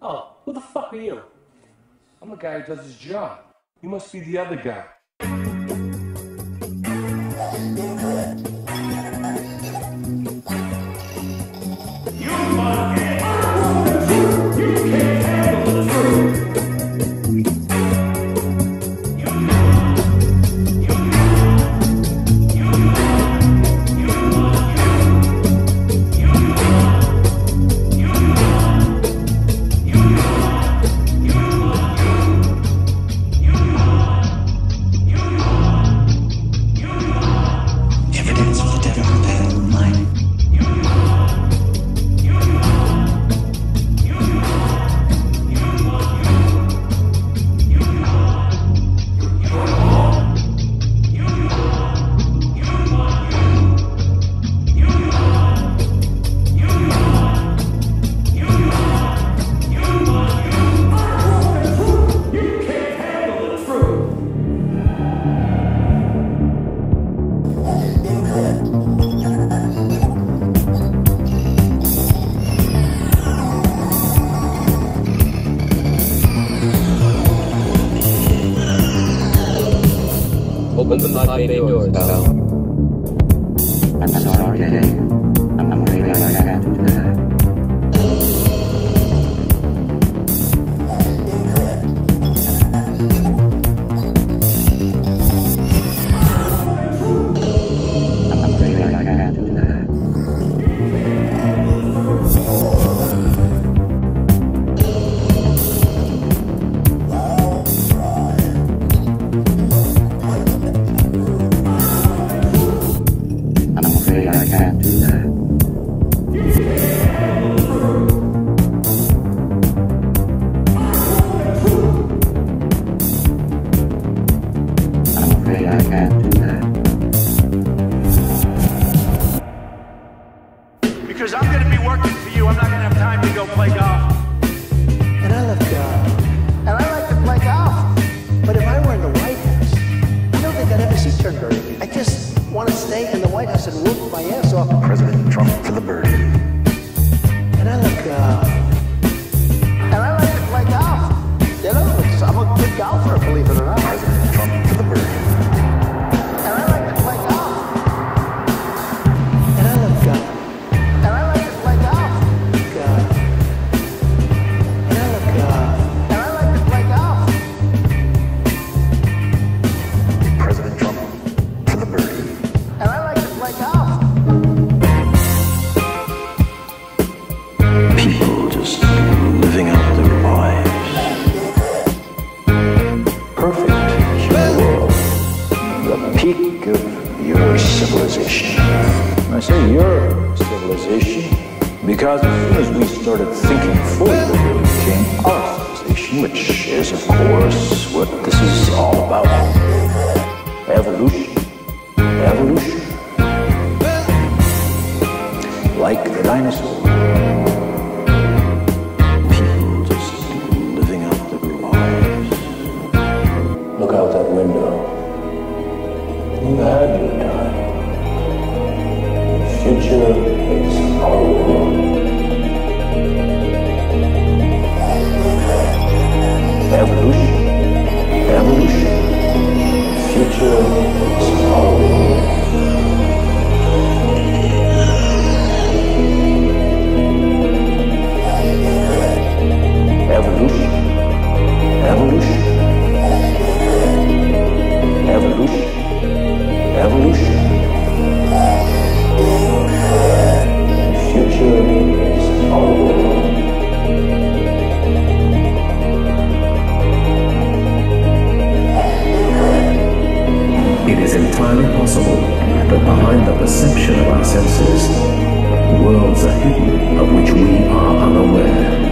Oh, who the fuck are you? I'm the guy who does his job. You must be the other guy. Open the pod bay doors. I'm sorry. I'm afraid I can't do that. Afraid I can't do that. I'm afraid I can't do that. Because I'm going to be working for you. I'm not going to have time to go play golf. Believe it or not. Perfect human world. The peak of your civilization. I say your civilization because as soon as we started thinking fully, it became our civilization, which is, of course, what this is all about. Evolution. The possible that behind the perception of our senses, worlds are hidden of which we are unaware.